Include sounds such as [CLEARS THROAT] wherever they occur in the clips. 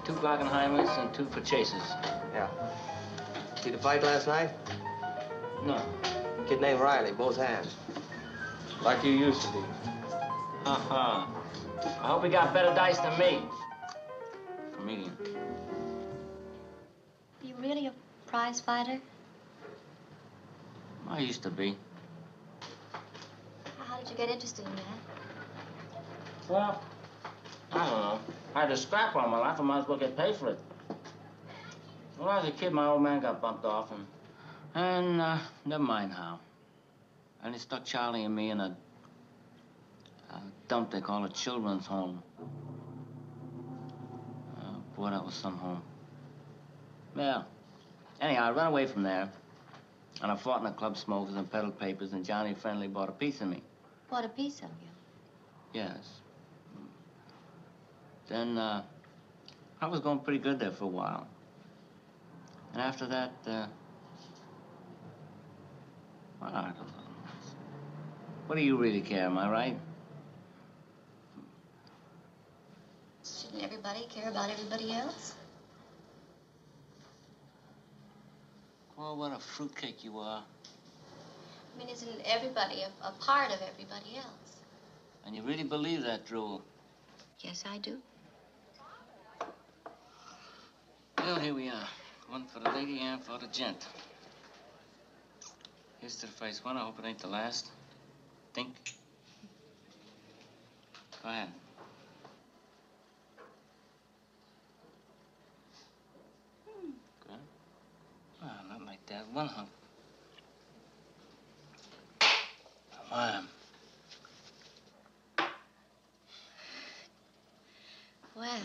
got two Glockenheimers and two for chases. Yeah. See the fight last night? No. Kid named Riley, both hands. Like you used to be. Uh-huh. I hope he got better dice than me. Comedian. Are you really a prize fighter? I used to be. How did you get interested in that? Well, I don't know. I had a scrap all my life. I might as well get paid for it. When I was a kid, my old man got bumped off, and and uh, never mind how. And he stuck Charlie and me in a, a dump they call a children's home. Uh, boy, that was some home. Well, Anyhow, I ran away from there, and I fought in the club smokers and peddled papers, and Johnny Friendly bought a piece of me. Bought a piece of you. Yes. Then, uh, I was going pretty good there for a while. And after that, uh, well, I don't know. What do you really care, am I right? Shouldn't everybody care about everybody else? Well, what a fruitcake you are. I mean, isn't everybody a, a part of everybody else? And you really believe that, Drew? Yes, I do. Well, here we are. One for the lady and for the gent. Here's to the first one. I hope it ain't the last. Think. Go ahead. Good. Oh, not like that. One hunk. Come on. Well,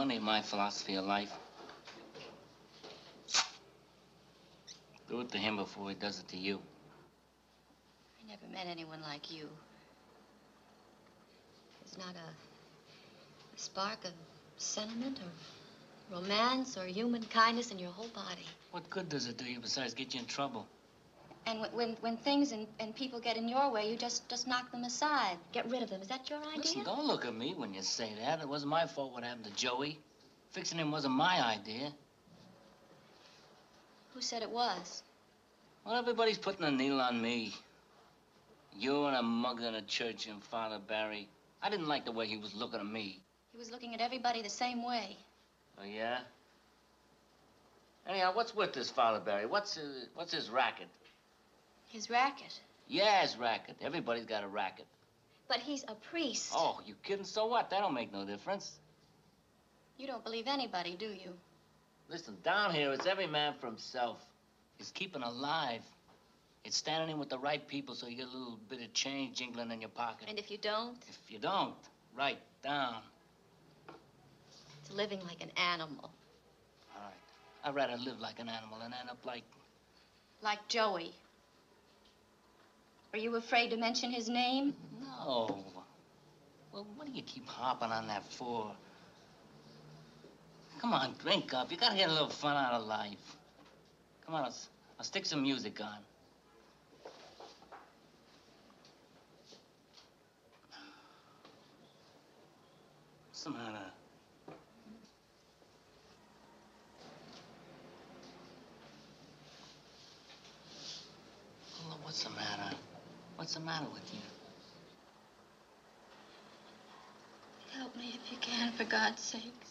Hey, you want to hear my philosophy of life? Do it to him before he does it to you. I never met anyone like you. There's not a, a spark of sentiment or romance or human kindness in your whole body. What good does it do you besides get you in trouble? And when, when, things and, and people get in your way, you just, just knock them aside. Get rid of them. Is that your idea? Listen, don't look at me when you say that. It wasn't my fault what happened to Joey. Fixing him wasn't my idea. Who said it was? Well, everybody's putting a needle on me. You and a mug in a church and Father Barry. I didn't like the way he was looking at me. He was looking at everybody the same way. Oh, yeah? Anyhow, what's with this Father Barry? What's his, what's his racket? His racket. Yeah, his racket. Everybody's got a racket. But he's a priest. Oh, you kidding? So what? That don't make no difference. You don't believe anybody, do you? Listen, down here, it's every man for himself. It's keeping alive. It's standing in with the right people so you get a little bit of change jingling in your pocket. And if you don't, If you don't, right down. it's living like an animal. All right. I'd rather live like an animal than end up like. Like Joey. Are you afraid to mention his name? No. Well, what do you keep harping on that for? Come on, drink up. You gotta get a little fun out of life. Come on, I'll, I'll stick some music on. What's the matter? Oh, what's the matter? What's the matter with you? Help me if you can, for God's sakes.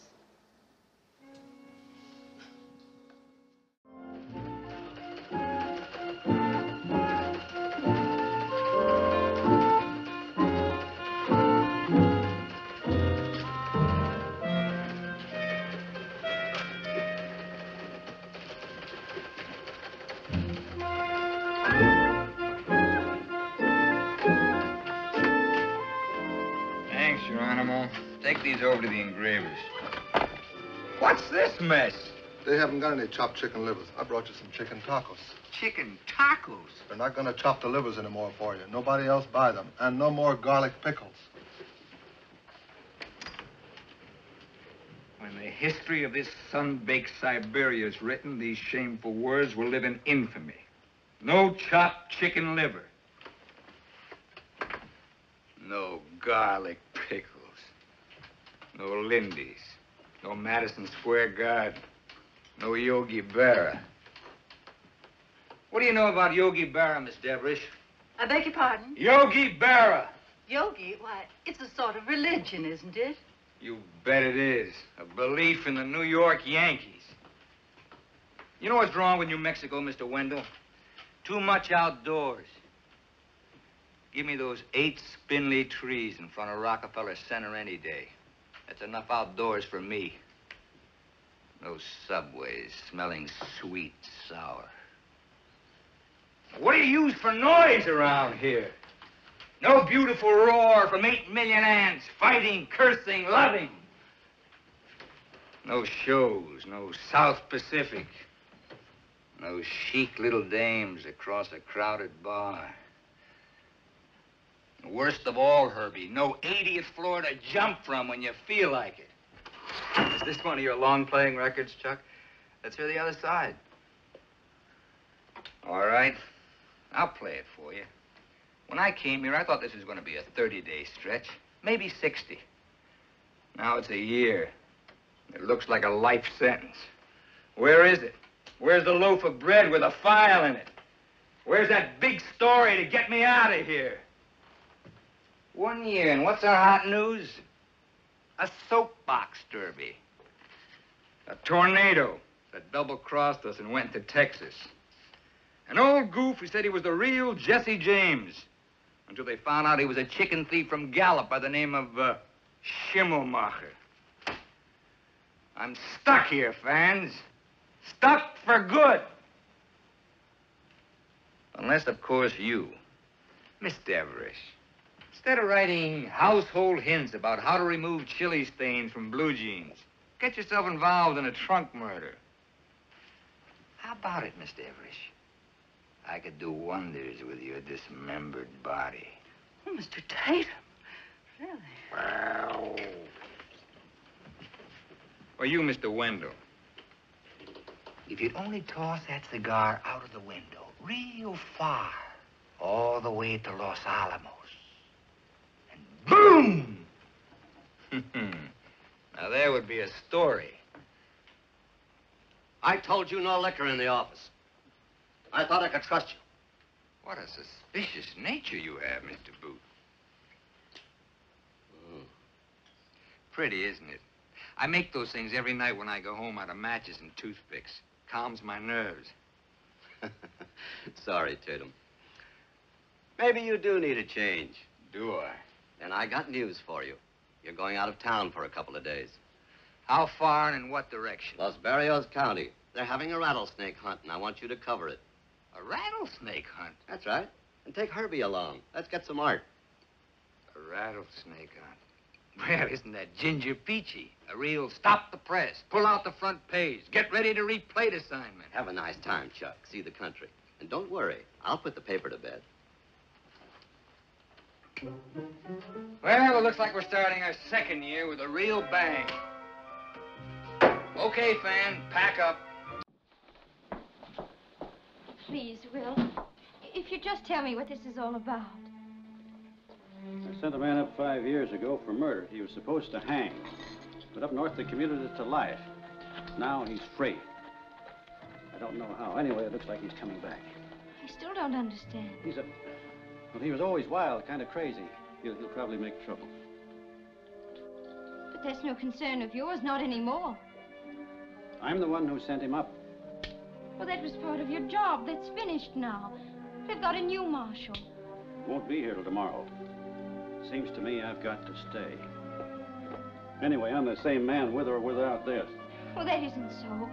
Over to the engravers. What's this mess? They haven't got any chopped chicken livers. I brought you some chicken tacos. Chicken tacos. They're not going to chop the livers anymore for you. Nobody else buy them. And no more garlic pickles. When the history of this sun-baked Siberia is written, these shameful words will live in infamy. No chopped chicken liver. No garlic pickles. No Lindy's. No Madison Square Garden. No Yogi Berra. What do you know about Yogi Berra, Miss Deverich? I beg your pardon? Yogi Berra! Yogi? Why, it's a sort of religion, isn't it? You bet it is. A belief in the New York Yankees. You know what's wrong with New Mexico, Mr. Wendell? Too much outdoors. Give me those eight spindly trees in front of Rockefeller Center any day. That's enough outdoors for me. No subways smelling sweet, sour. What do you use for noise around here? No beautiful roar from eight million ants fighting, cursing, loving. No shows, no South Pacific. No chic little dames across a crowded bar. Worst of all, Herbie, no 80th floor to jump from when you feel like it. Is this one of your long playing records, Chuck? Let's hear the other side. All right. I'll play it for you. When I came here, I thought this was going to be a 30-day stretch, maybe 60. Now it's a year. It looks like a life sentence. Where is it? Where's the loaf of bread with a file in it? Where's that big story to get me out of here? One year, and what's our hot news? A soapbox derby. A tornado that double-crossed us and went to Texas. An old goof who said he was the real Jesse James until they found out he was a chicken thief from Gallup by the name of uh, Schimmelmacher. I'm stuck here, fans. Stuck for good. Unless, of course, you, Miss Deverich, instead of writing household hints about how to remove chili stains from blue jeans, get yourself involved in a trunk murder. How about it, Mr. Deverich? I could do wonders with your dismembered body. Oh, Mr. Tatum. Really? Wow. Or you, Mr. Wendell. If you'd only toss that cigar out of the window, real far, all the way to Los Alamos, boom! [LAUGHS] now, there would be a story. I told you no liquor in the office. I thought I could trust you. What a suspicious nature you have, Mr. Boot. Mm. Pretty, isn't it? I make those things every night when I go home out of matches and toothpicks. Calms my nerves. [LAUGHS] Sorry, Tatum. Maybe you do need a change. Do I? And I got news for you. You're going out of town for a couple of days. How far and in what direction? Los Barrios County. They're having a rattlesnake hunt, and I want you to cover it. A rattlesnake hunt. That's right. And take Herbie along. Let's get some art. A rattlesnake hunt. Well, isn't that ginger peachy? A real stop the press, pull out the front page, get ready to replate assignment. Have a nice time, Chuck. See the country. And don't worry. I'll put the paper to bed. Well, it looks like we're starting our second year with a real bang. Okay, fan, pack up. Please, Will. If you just tell me what this is all about. I sent a man up five years ago for murder. He was supposed to hang. But up north, they commuted it to life. Now he's free. I don't know how. Anyway, it looks like he's coming back. I still don't understand. He's a... Well, he was always wild, kind of crazy. He'll, he'll probably make trouble. But that's no concern of yours, not anymore. I'm the one who sent him up. Well, that was part of your job. That's finished now. They've got a new marshal. Won't be here till tomorrow. Seems to me I've got to stay. Anyway, I'm the same man with or without this. Well, that isn't so.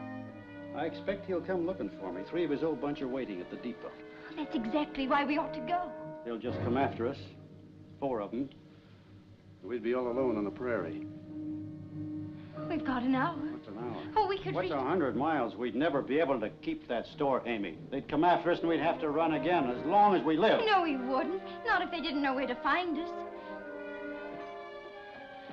I expect he'll come looking for me. Three of his old bunch are waiting at the depot. That's exactly why we ought to go. They'll just come after us. Four of them. We'd be all alone on the prairie. We've got an hour. What's an hour? Oh, we could What's reach... a hundred miles? We'd never be able to keep that store, Amy. They'd come after us and we'd have to run again as long as we live. No, we wouldn't. Not if they didn't know where to find us.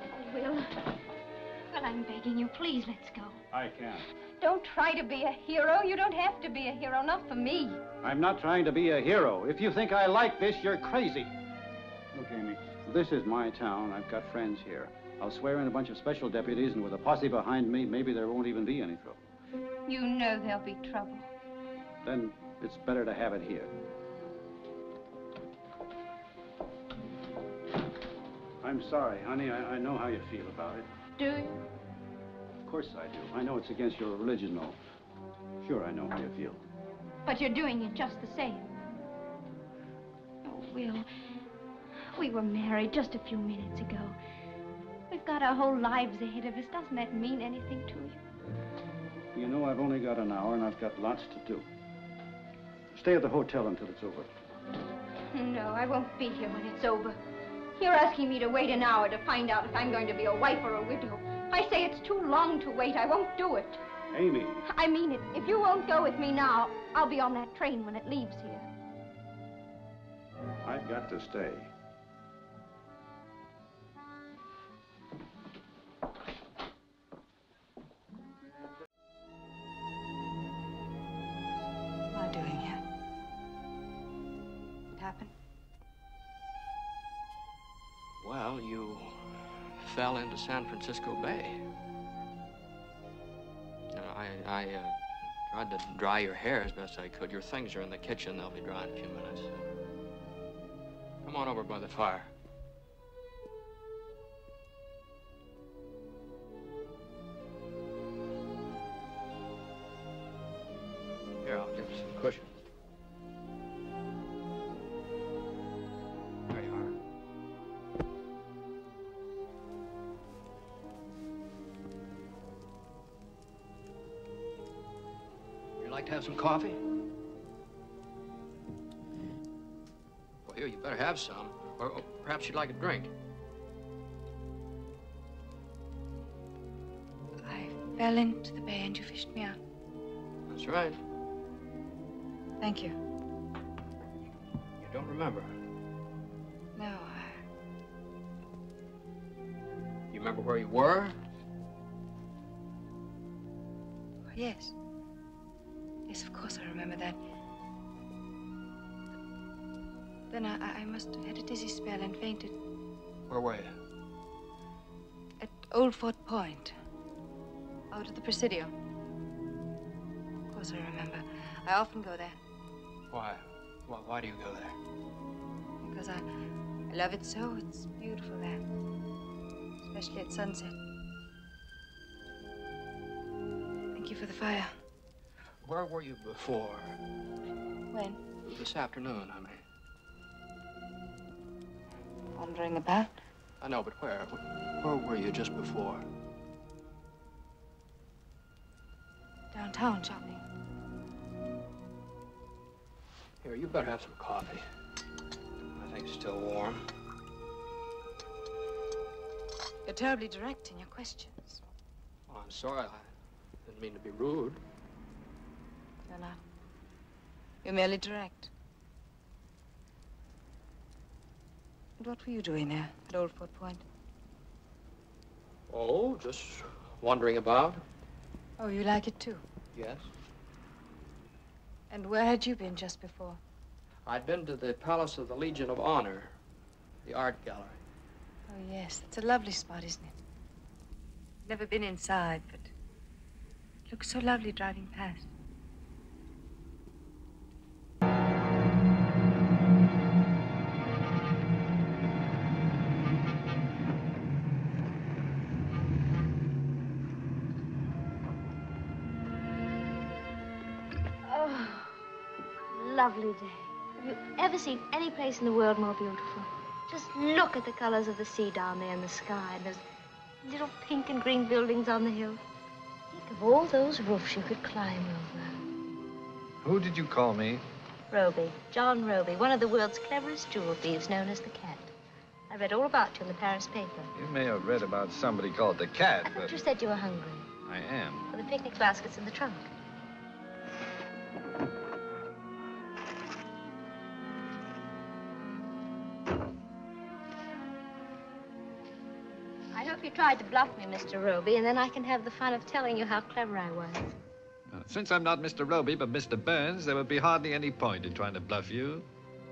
Oh, Will. Well, I'm begging you, please, let's go. I can't. Don't try to be a hero. You don't have to be a hero, not for me. I'm not trying to be a hero. If you think I like this, you're crazy. Look, Amy, this is my town. I've got friends here. I'll swear in a bunch of special deputies, and with a posse behind me, maybe there won't even be any trouble. You know there'll be trouble. Then it's better to have it here. I'm sorry, honey. I, I know how you feel about it. Do you? Of course I do. I know it's against your religion, though. Sure, I know how you feel. But you're doing it just the same. Oh, Will, we were married just a few minutes ago. We've got our whole lives ahead of us. Doesn't that mean anything to you? You know, I've only got an hour, and I've got lots to do. Stay at the hotel until it's over. No, I won't be here when it's over. You're asking me to wait an hour to find out if I'm going to be a wife or a widow. I say it's too long to wait. I won't do it. Amy. I mean it. If you won't go with me now, I'll be on that train when it leaves here. I've got to stay. What am I doing here? What happened? Well, you fell into San Francisco Bay. I, I uh, tried to dry your hair as best I could. Your things are in the kitchen. They'll be dry in a few minutes. Come on over by the fire. Here, I'll give you some cushions. Coffee? Well, here, you better have some. Or, or perhaps you'd like a drink. I fell into the bay and you fished me out. That's right. Thank you. You don't remember. No, I... You remember where you were? yes. Yes, of course I remember that. Then I, I- must have had a dizzy spell and fainted Where were you? at Old Fort Point. Out at the Presidio. Of course I remember. I often go there Why? Why, why do you go there? because I, I love it so. It's beautiful there. Especially at sunset. Thank you for the fire. Where were you before? When? This afternoon, I mean. Wandering about. I know, but where? Where were you just before? Downtown shopping. Here, you better have some coffee. I think it's still warm. You're terribly direct in your questions. Oh, I'm sorry. I didn't mean to be rude. You're not. You're merely direct. And what were you doing there at Old Fort Point? Oh, just wandering about. Oh, you like it too. Yes. And where had you been just before? I'd been to the Palace of the Legion of Honor, the art gallery. Oh, yes. That's a lovely spot, isn't it? Never been inside, but it looks so lovely driving past. Lovely day. Have you ever seen any place in the world more beautiful? Just look at the colors of the sea down there in the sky and those little pink and green buildings on the hill. Think of all those roofs you could climb over. Who did you call me? Robie, John Robie, one of the world's cleverest jewel thieves known as the Cat. I read all about you in the Paris paper. You may have read about somebody called the cat, I but you said you were hungry. I am. For the picnic baskets in the trunk. Tried to bluff me, Mr. Robie, and then I can have the fun of telling you how clever I was. Uh, Since I'm not Mr. Robie, but Mr. Burns, there would be hardly any point in trying to bluff you.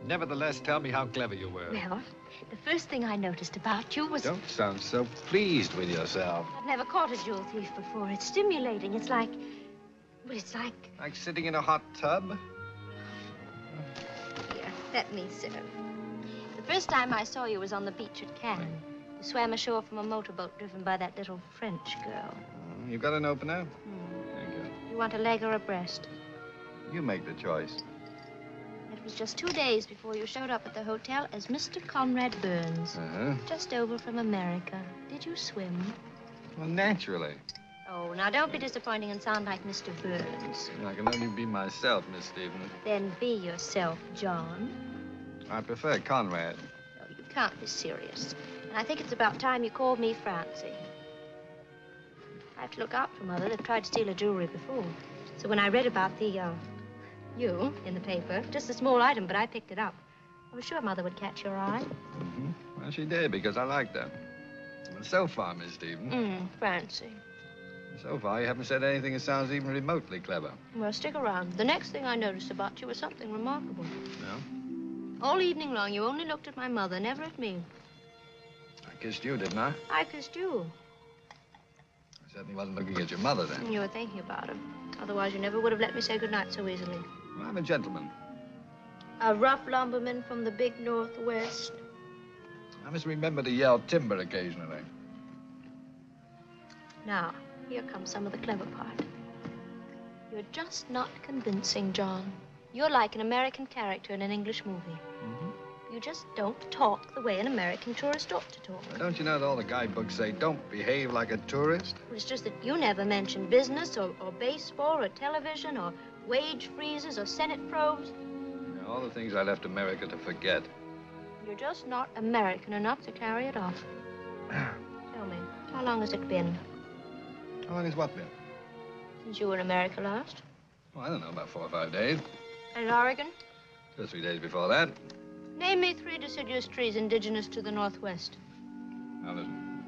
Nevertheless, tell me how clever you were. Well, the first thing I noticed about you was Don't sound so pleased with yourself. I've never caught a jewel thief before. It's stimulating. It's like, well, it's like Like sitting in a hot tub? Here, let me serve. The first time I saw you was on the beach at Cannes. You swam ashore from a motorboat driven by that little French girl. You've got an opener? You want a leg or a breast? You make the choice. It was just two days before you showed up at the hotel as Mr. Conrad Burns, Uh-huh. just over from America. Did you swim? Well, naturally. Oh, now don't be disappointing and sound like Mr. Burns. I can only be myself, Miss Stevens. Then be yourself, John. I prefer Conrad. No, you can't be serious. And I think it's about time you called me Francie. I have to look out for Mother. They've tried to steal her jewelry before. So when I read about the, uh, you in the paper, just a small item, but I picked it up. I was sure Mother would catch your eye. Mm-hmm. Well, she did, because I liked her. Well, so far, Miss Stevens, Mm, Francie. so far you haven't said anything that sounds even remotely clever. Well, stick around. The next thing I noticed about you was something remarkable. No? All evening long, you only looked at my mother, never at me. I kissed you, didn't I? I kissed you. I certainly wasn't looking at your mother then. You were thinking about her. Otherwise, you never would have let me say goodnight so easily. Well, I'm a gentleman. A rough lumberman from the big northwest. I must remember to yell timber occasionally. Now, here comes some of the clever part. You're just not convincing, John. You're like an American character in an English movie. Mm-hmm. You just don't talk the way an American tourist ought to talk. Well, don't you know that all the guidebooks say don't behave like a tourist? It's just that you never mention business or, or baseball or television or wage freezes or Senate probes. You know, all the things I left America to forget. You're just not American enough to carry it off. [CLEARS THROAT] Tell me, how long has it been How long has what been? since you were in America last? Well, I don't know, about four or five days. And Oregon? Two or three days before that. Name me three deciduous trees indigenous to the Northwest. Now, listen.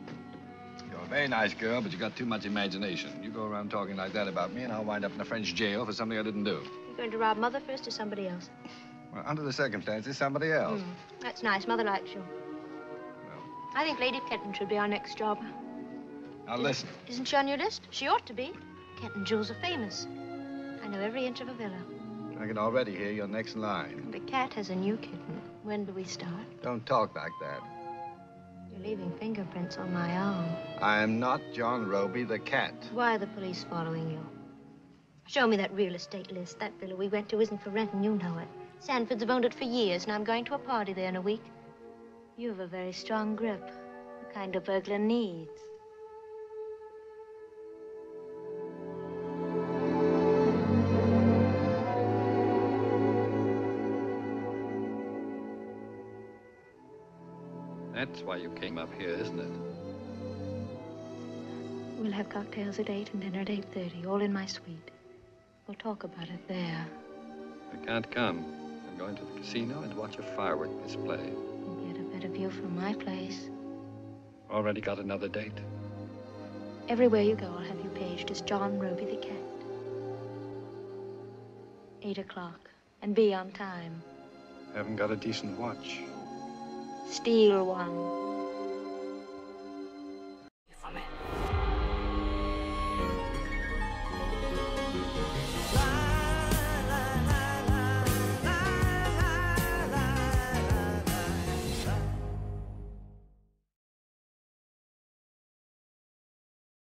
You're a very nice girl, but you got too much imagination. You go around talking like that about me, and I'll wind up in a French jail for something I didn't do. You're going to rob Mother first or somebody else? Well, under the circumstances, somebody else. Hmm, That's nice. Mother likes you. Well. I think Lady Kenton should be our next job. Now, listen. Isn't she on your list? She ought to be. Kenton jewels are famous. I know every inch of a villa. I can already hear your next line. The cat has a new kitten. When do we start? Don't talk like that. You're leaving fingerprints on my arm. I am not John Robie, the cat. Why are the police following you? Show me that real estate list. That villa we went to isn't for rent, and you know it. Sanford's have owned it for years, and I'm going to a party there in a week. You have a very strong grip, the kind a burglar needs. Why you came up here, isn't it? We'll have cocktails at 8 and dinner at 8.30, all in my suite. We'll talk about it there. I can't come. I'm going to the casino and watch a firework display. You get a better view from my place. Already got another date. Everywhere you go, I'll have you paged as John Robie the cat. 8 o'clock. And be on time. Haven't got a decent watch. Steal one.